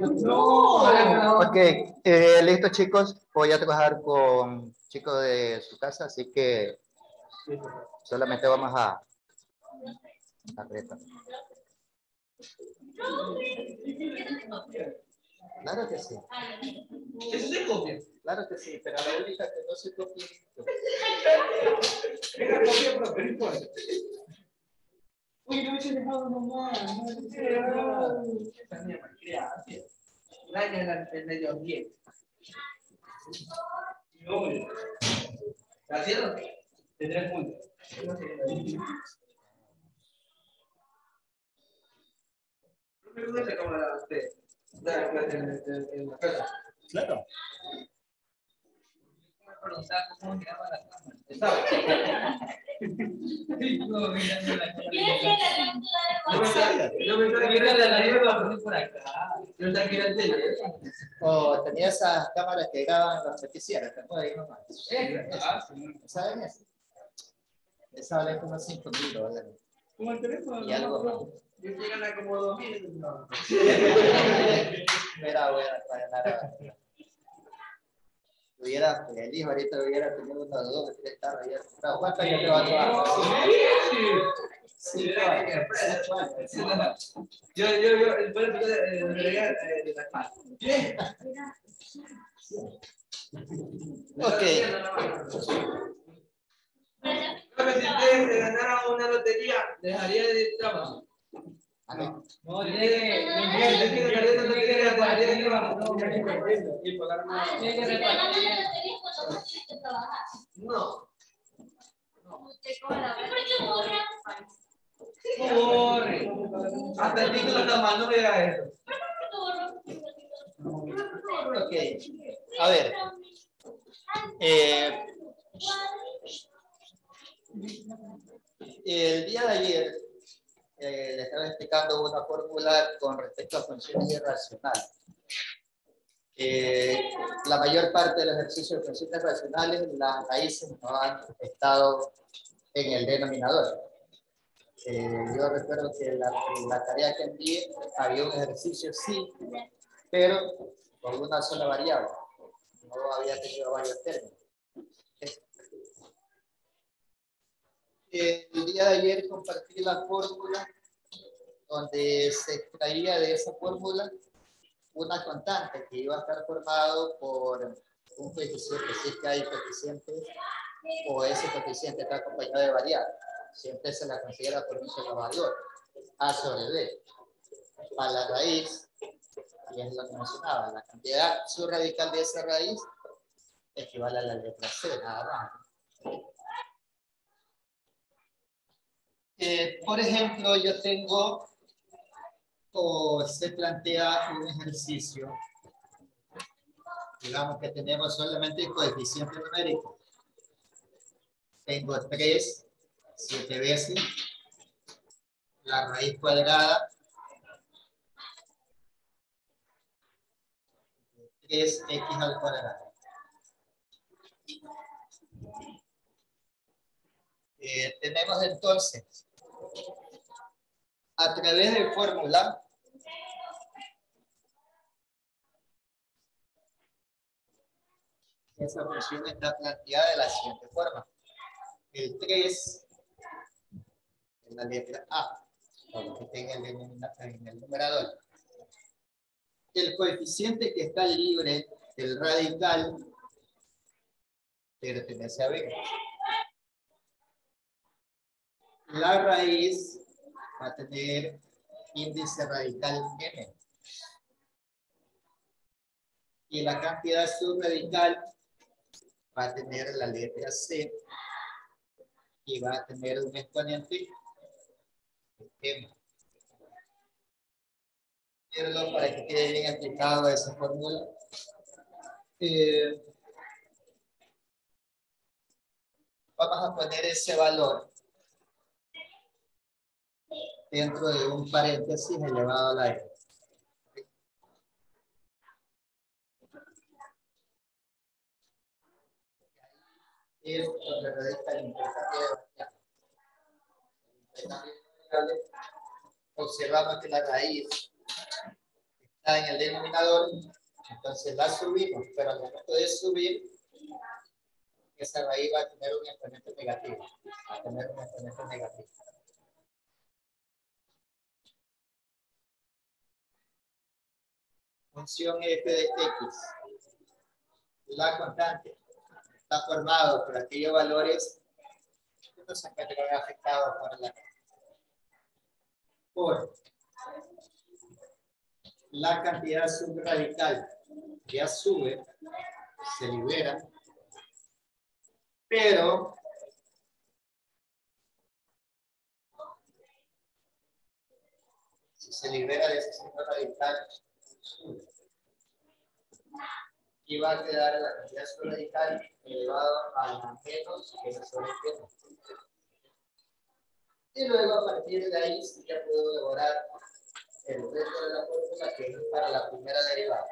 No. Ok, eh, listo chicos, voy a trabajar con chicos de su casa, así que solamente vamos a, a retar. Claro que sí, Eso se copia. claro que sí, pero la única que no se copia. Copia, pero Uy, no me he dejado nomás. No me he dejado. Niña malcriada, el medio ambiente. No, hombre. ¿Está haciendo? De tres puntos. No me gusta cómo la usted. Da clase en, en, en la casa. Claro. cómo llama la cámara. Estaba- la por acá. Yo el teléfono. O tenía esas cámaras que graban los noticieros, ¿te acuerdas? Ahí nomás. Ah. ¿Saben eso? Esa vale como 5 mil dólares. Como el teléfono. Y algo más. Yo llegan a como dos mil. Bueno para ganar. Hubiera feliz, ahorita hubiera tenido una ya. No, ¿Cuántos años te va a. Yo, yo, yo, paz. Ok. Pero si ustedes se ganaran una lotería, dejaría de trabajar. A ver, No. Corre. Hasta el título eso. ok. A ver. Eh, el día de ayer eh, le estaba explicando una fórmula con respecto a funciones irracionales. Eh, la mayor parte de los ejercicios de funciones racionales, las raíces no han estado en el denominador. Eh, yo recuerdo que la, la tarea que envié había un ejercicio, sí, pero con una sola variable. No había tenido varios términos. Eh, El día de ayer compartí la fórmula donde se extraía de esa fórmula una constante que iba a estar formado por un coeficiente, si es que hay coeficientes o ese coeficiente está acompañado de variable. Siempre se la considera por un solo valor, A sobre B. A la raíz, y es lo que mencionaba, la cantidad subradical de esa raíz equivale a la letra C, nada más. Eh, por ejemplo, yo tengo o se plantea un ejercicio, digamos que tenemos solamente el coeficiente numérico. Tengo 3, 7 veces la raíz cuadrada 3x al cuadrado. Eh, tenemos entonces, a través de fórmula, esa función está planteada de la siguiente forma. El 3 en la letra A, que tenga en el, en el numerador. El coeficiente que está libre del radical pertenece a B. La raíz va a tener índice radical m. Y la cantidad subradical va a tener la letra C y va a tener un exponente m. Verlo para que quede bien explicado esa fórmula. Eh, vamos a poner ese valor dentro de un paréntesis elevado a la n. Es de variables, Observamos que la raíz está en el denominador, entonces la subimos, pero al momento de subir, esa raíz va a tener un exponente negativo. Va a tener un exponente negativo. Función f de x. La constante está formado por aquellos valores que no se encuentran afectados por la por la cantidad subradical ya sube, se libera, pero si se libera de ese centro radical, sube. Y va a quedar la cantidad subradical elevado a menos que se sobre Y luego a partir de ahí sí ya puedo devorar el resto de la fórmula que es para la primera derivada.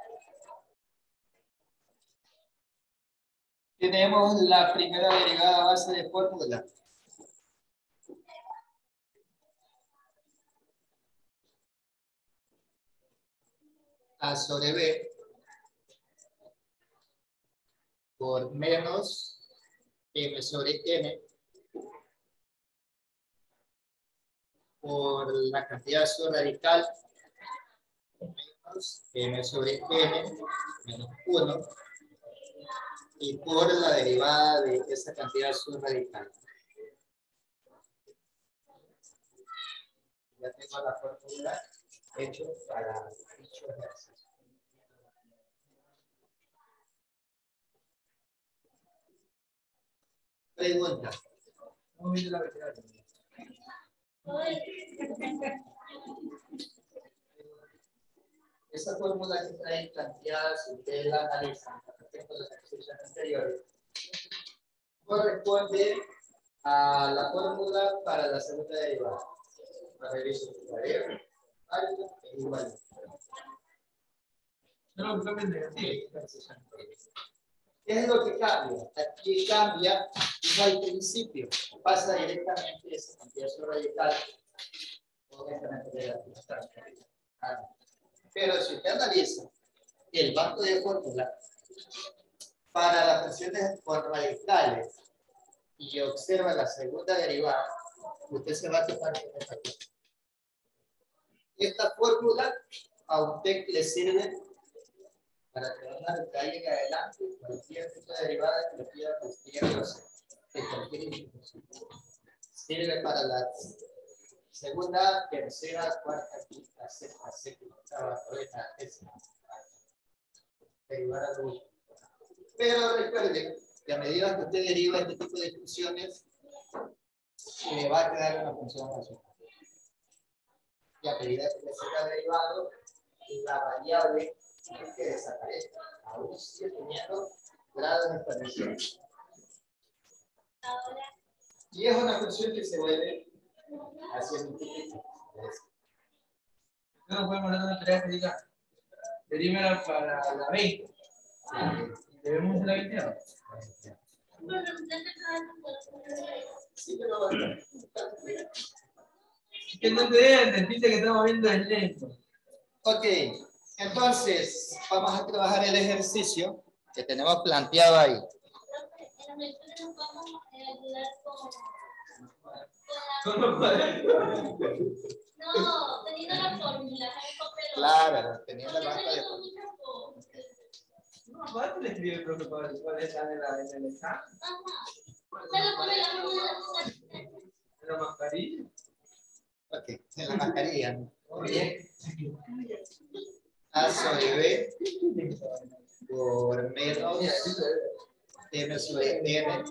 Tenemos la primera derivada a base de fórmula. A sobre B por menos M sobre N por la cantidad subradical menos m sobre n menos 1 y por la derivada de esa cantidad subradical. Ya tengo la fórmula hecho para dicho ejercicio. Pregunta. Esa fórmula que trae planteada, si ustedes la analizan respecto a las ejercicios anteriores, corresponde a la fórmula para la segunda derivada. Su tarea, algo es igual. No, no me Sí, ¿Qué es lo que cambia? Aquí cambia al principio, pasa directamente esa cantidad radical. Pero si usted analiza el banco de fórmula para las funciones por radicales y observa la segunda derivada, usted se va a topar con esta Esta fórmula a usted le sirve para que una radical llegue adelante, cualquier tipo de derivada que le pida cualquier de cualquier. Sirve para la segunda, tercera, cuarta, quinta, sexta, séptima, octava, novena, décima. Derivar a luz. Pero recuerde que a medida que usted deriva este tipo de funciones, le va a quedar una función racional. Y a medida que le siga derivado, la variable que desaparezca. Aún sigue teniendo grados exponenciales. Y es una función que se vuelve hacia multiplicar. No podemos dar una tarea que diga derímela para la 20. Debemos de la 22. Sí, pero Que no te entendiste que estamos viendo el lento. Ok, entonces vamos a trabajar el ejercicio que tenemos planteado ahí. No, teniendo la fórmula. Claro, teniendo la de. No, ¿cuál le escribe el profe cuál es la de la en el examen? Solo pone la fórmula. ¿En la mascarilla? Ok, en la mascarilla. Bien. A sobre B por menos M sobre N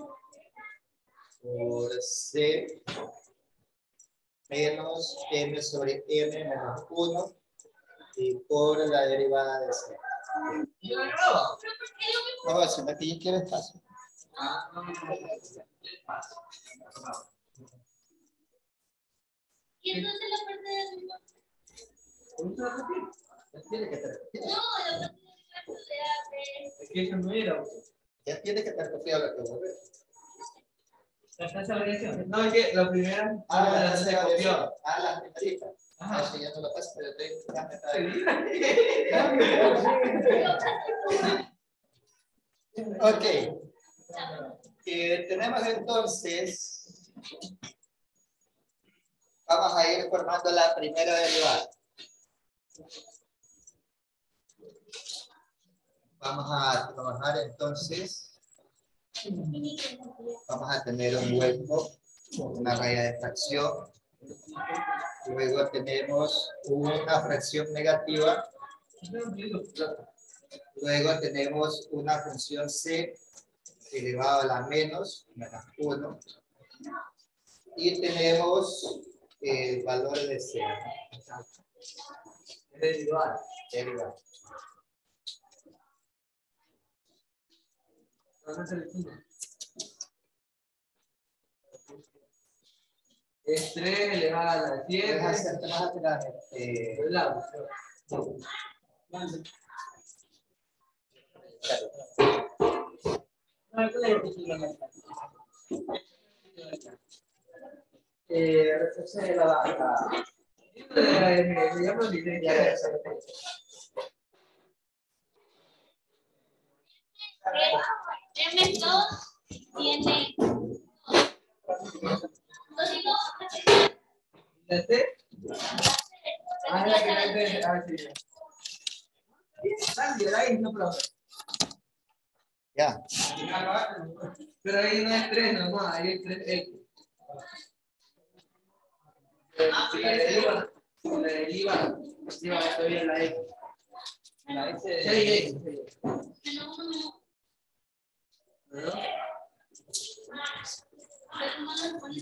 por C menos M sobre M menos 1 y por la derivada de C. Si me piden quiere espacio. Ah, no, no, no. Paso. Y entonces la parte de arriba. ¿Cómo se va a? Tiene que estar No. Es que eso no era. Ya tiene que estar copiado lo que vos ves. ¿La tasa de variación? No, es que la primera Ah, la la se copió. Ah, la primerita. Ah, sí, ya no lo paso, pero Ok. Eh, tenemos entonces, vamos a ir formando la primera derivada. Vamos a trabajar entonces, vamos a tener un hueco, una raya de fracción. Luego tenemos una fracción negativa. Luego tenemos una función c elevado a la menos, menos 1. Y tenemos el valor de c. Derivada. derivada. Vamos a hacer el uno. Es 3 elevado a la 7. Puedes hacer- te vas a tirar, este, Del lado. Eh, esa es la, la, Lidia. M2 tiene dos y dos. ¿La T? Ah, la que la T. Ah, sí. Dale, ahí no. Ya, Pero ahí no es 3 nomás, ahí es 3 X. La la X. X 6X. Menos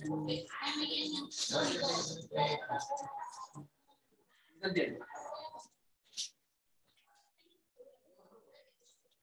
uno,